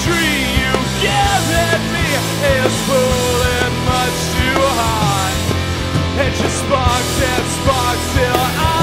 tree you gathered me is falling much too high. and just sparks and sparks till I.